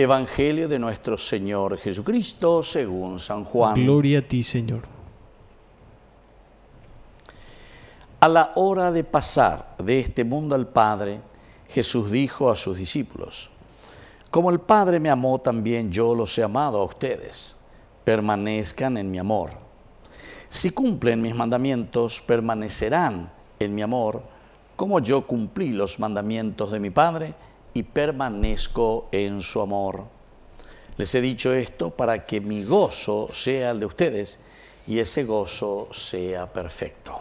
Evangelio de nuestro Señor Jesucristo según San Juan. Gloria a ti, Señor. A la hora de pasar de este mundo al Padre, Jesús dijo a sus discípulos, Como el Padre me amó, también yo los he amado a ustedes. Permanezcan en mi amor. Si cumplen mis mandamientos, permanecerán en mi amor, como yo cumplí los mandamientos de mi Padre y permanezco en su amor. Les he dicho esto para que mi gozo sea el de ustedes y ese gozo sea perfecto.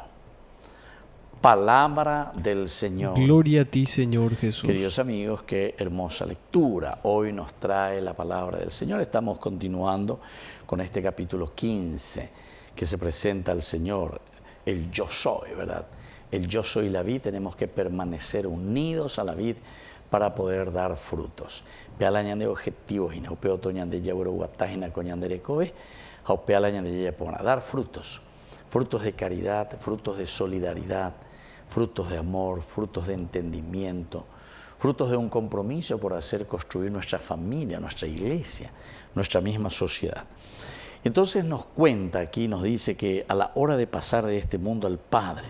Palabra del Señor. Gloria a ti, Señor Jesús. Queridos amigos, qué hermosa lectura. Hoy nos trae la palabra del Señor. Estamos continuando con este capítulo 15 que se presenta al Señor, el yo soy, ¿verdad? El yo soy la vid, tenemos que permanecer unidos a la vid para poder dar frutos. Pealañan de objetivos y naupeo toñan de yaburo guatajina coñan de recobe, pealañan de yapona, dar frutos, frutos de caridad, frutos de solidaridad, frutos de amor, frutos de entendimiento, frutos de un compromiso por hacer construir nuestra familia, nuestra iglesia, nuestra misma sociedad. Entonces nos cuenta aquí, nos dice que a la hora de pasar de este mundo al Padre,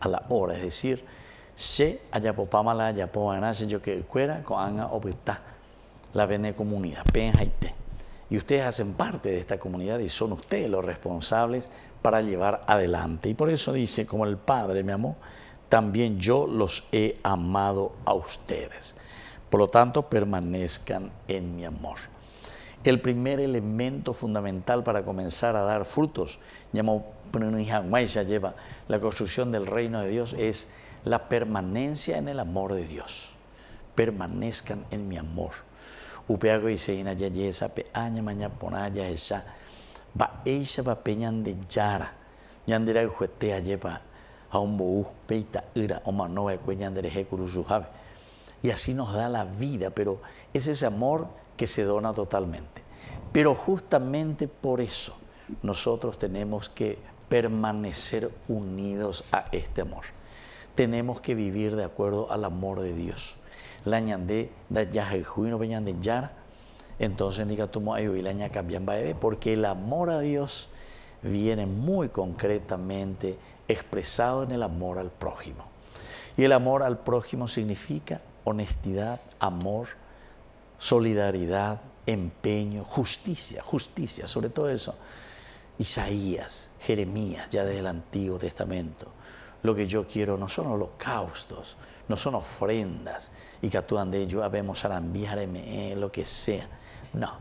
a la hora, es decir, se ayapopamala se yo que fuera con anga la vene comunidad, penjaite. Y ustedes hacen parte de esta comunidad y son ustedes los responsables para llevar adelante. Y por eso dice, como el Padre me amó, también yo los he amado a ustedes. Por lo tanto, permanezcan en mi amor. El primer elemento fundamental para comenzar a dar frutos, lleva la construcción del reino de Dios, es la permanencia en el amor de Dios. Permanezcan en mi amor. Y ponaya esa peita y así nos da la vida pero es ese amor que se dona totalmente. Pero justamente por eso nosotros tenemos que permanecer unidos a este amor tenemos que vivir de acuerdo al amor de Dios. La ñandé da yajejuino de yara, entonces diga tu y la ña cambian porque el amor a Dios viene muy concretamente expresado en el amor al prójimo. Y el amor al prójimo significa honestidad, amor, solidaridad, empeño, justicia, justicia, sobre todo eso. Isaías, Jeremías, ya desde el Antiguo Testamento, lo que yo quiero no son holocaustos, no son ofrendas y que actúan de ello, habemos a enviarme lo que sea. No,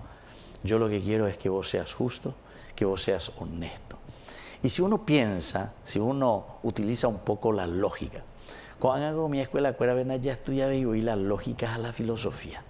yo lo que quiero es que vos seas justo, que vos seas honesto. Y si uno piensa, si uno utiliza un poco la lógica, cuando hago mi escuela, ya estudiaba y la lógica a la filosofía.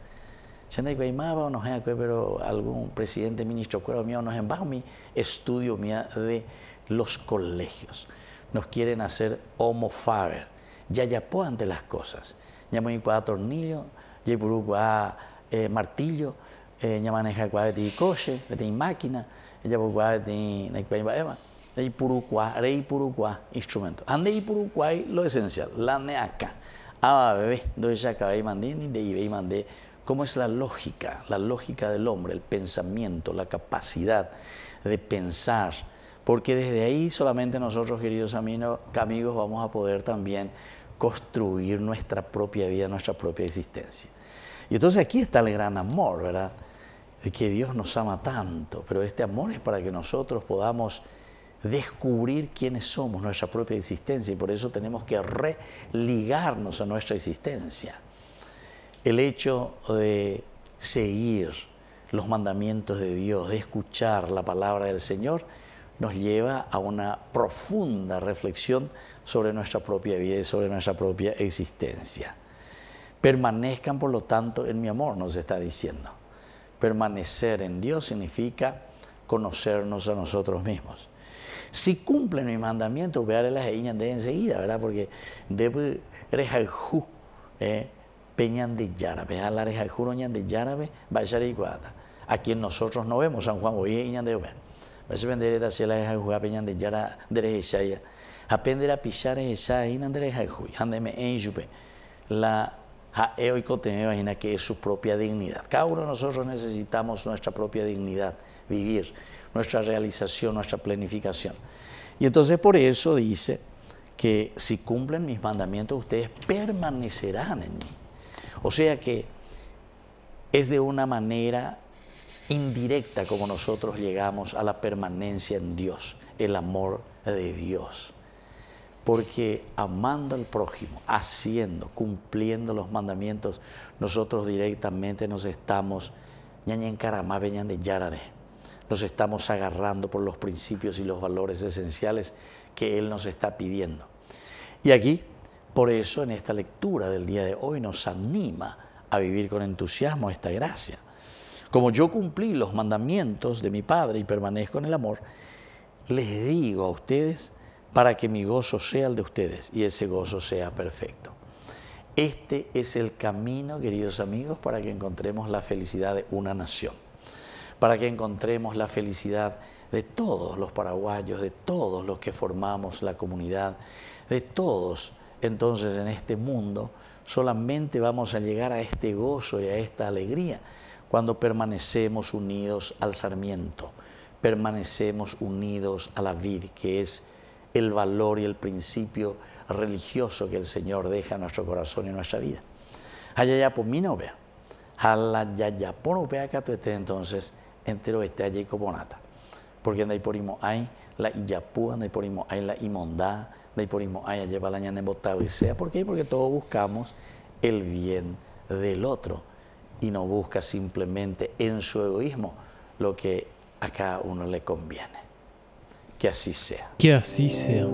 o no pero algún presidente, ministro, mío, no bajo mi estudio mía de los colegios nos quieren hacer homo faber, ya ya ante las cosas. Ya muy tornillo, ya a eh, martillo, eh, ya maneja de coche, de máquina, ya de eva, de purucua, rey purucua, instrumento. Ande y purucua lo esencial, la neaca. Ah, bebé, ya acabé mandé, de y mandé. ¿Cómo es la lógica? La lógica del hombre, el pensamiento, la capacidad de pensar, porque desde ahí solamente nosotros, queridos amigos, vamos a poder también construir nuestra propia vida, nuestra propia existencia. Y entonces aquí está el gran amor, ¿verdad? Que Dios nos ama tanto, pero este amor es para que nosotros podamos descubrir quiénes somos, nuestra propia existencia, y por eso tenemos que religarnos a nuestra existencia. El hecho de seguir los mandamientos de Dios, de escuchar la palabra del Señor, nos lleva a una profunda reflexión sobre nuestra propia vida y sobre nuestra propia existencia. Permanezcan, por lo tanto, en mi amor, nos está diciendo. Permanecer en Dios significa conocernos a nosotros mismos. Si cumplen mi mandamiento, vean las niñas de enseguida, ¿verdad? Porque debe rejaljú, eh, peñan de yarabe, a la rejaljú de yarabe, va a ser igual. A quien nosotros no vemos, San Juan, hoy de ver basi bendere da sela ha hu apeñan de yara dere Aprender a pisar esa in andere ha hu hande me enjupe la imagina que es su propia dignidad. Cada uno de nosotros necesitamos nuestra propia dignidad, vivir, nuestra realización, nuestra planificación. Y entonces por eso dice que si cumplen mis mandamientos, ustedes permanecerán en mí. O sea que es de una manera indirecta como nosotros llegamos a la permanencia en Dios, el amor de Dios. Porque amando al prójimo, haciendo, cumpliendo los mandamientos, nosotros directamente nos estamos. Nos estamos agarrando por los principios y los valores esenciales que Él nos está pidiendo. Y aquí, por eso, en esta lectura del día de hoy nos anima a vivir con entusiasmo esta gracia. Como yo cumplí los mandamientos de mi Padre y permanezco en el amor, les digo a ustedes para que mi gozo sea el de ustedes y ese gozo sea perfecto. Este es el camino, queridos amigos, para que encontremos la felicidad de una nación, para que encontremos la felicidad de todos los paraguayos, de todos los que formamos la comunidad, de todos. Entonces en este mundo solamente vamos a llegar a este gozo y a esta alegría cuando permanecemos unidos al sarmiento, permanecemos unidos a la vid, que es el valor y el principio religioso que el Señor deja en nuestro corazón y en nuestra vida. Hayayapomino vea, halayayapono vea que entonces entero este allí como nata. Porque ahí porimo hay la iyapú, ahí porimo hay la imondad, ahí porimo hay la ñana y sea. ¿Por qué? Porque todos buscamos el bien del otro y no busca simplemente en su egoísmo lo que a cada uno le conviene. Que así sea. Que así sea.